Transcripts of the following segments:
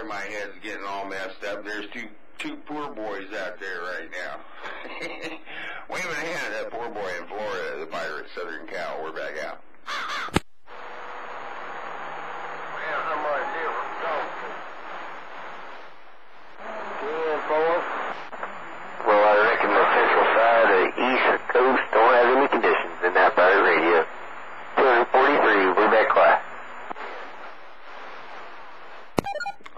sorry my head's getting all messed up. There's two two poor boys out there right now. Waving a hand at that poor boy in Florida, the pirate Southern Cal. We're back out. Man, somebody different talk to. Ten four. Well, I reckon the central side of the east coast don't have any conditions in that pirate radio. 243, we're back quiet.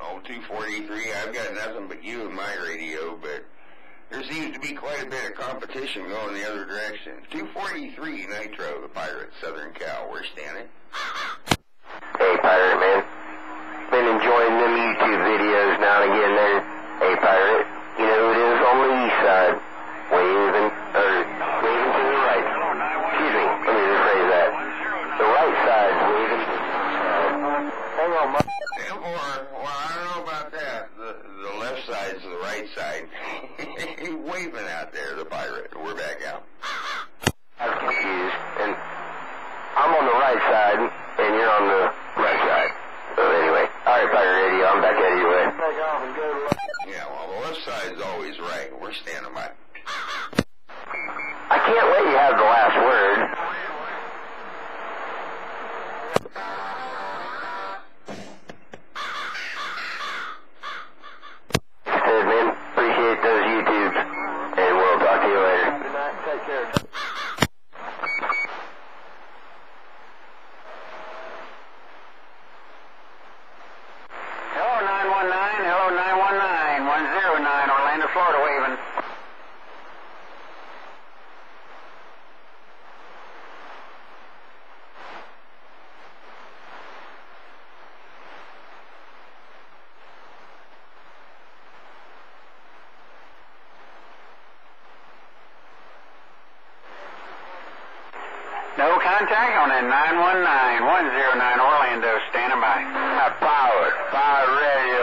Oh, 243, I've got nothing but you and my radio, but there seems to be quite a bit of competition going the other direction. 243 Nitro, the pirate Southern Cal. We're standing. Hey, pirate man. Been enjoying them YouTube videos now and again there. Hey, pirate. You know who it is on the east side? Waving, or waving to the right. Excuse me, let me rephrase that. The right side's waving to the side. Hang on, Mike. Or, well, I don't know about that. The, the left side's the right side. You waving out there, the pirate. We're back out. I was confused, and I'm on the right side, and you're on the right side. So anyway, all right, Pirate Radio, I'm back at you. Eh? Way. Take off and go to lunch. Yeah, well, the left side's always right. We're standing by. I can't let you have the last word. Said, man, appreciate those YouTubes, and we'll talk to you later. Good night. Take care. Hello, 919. Hello, 919. 109, Orlando, Florida, waving. No contact on that 919. 109, Orlando, standing by. Hi, Pirate, Pirate Radio,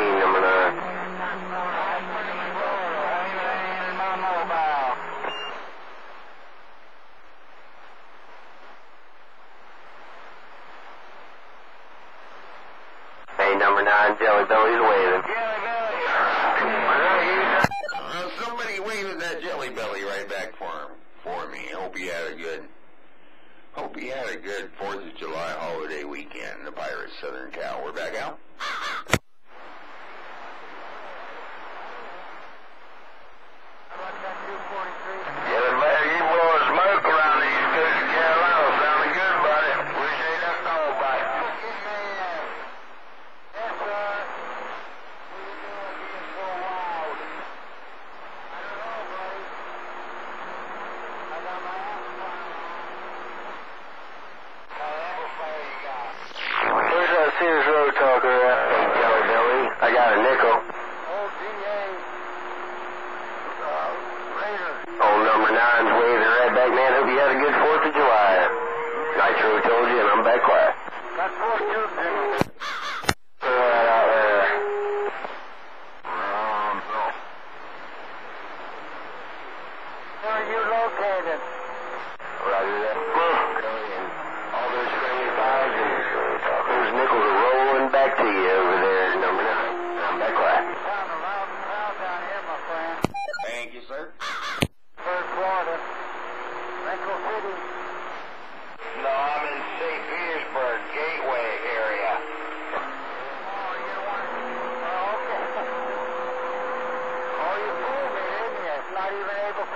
Number nine, Jelly Belly's waving. Uh, somebody waving that jelly belly right back for him, for me. Hope he had a good, hope he had a good Fourth of July holiday weekend. The Pirates Southern Cal. We're back out. Yeah, man, you blowing smoke around the East Coast of Carolina. Sounding good, buddy. Appreciate that call, buddy. Yes, sir. What are you doing being so loud? I don't know, buddy. I got my amplifier on. What amplifier you got? Where's that Sears Road talker Jelly Belly. I got a nickel. Uh, Old number nine's waving right back, man. Hope you had a good 4th of July. Nitro told you, and I'm back quiet.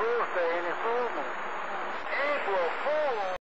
real estate in his movement. April Fool!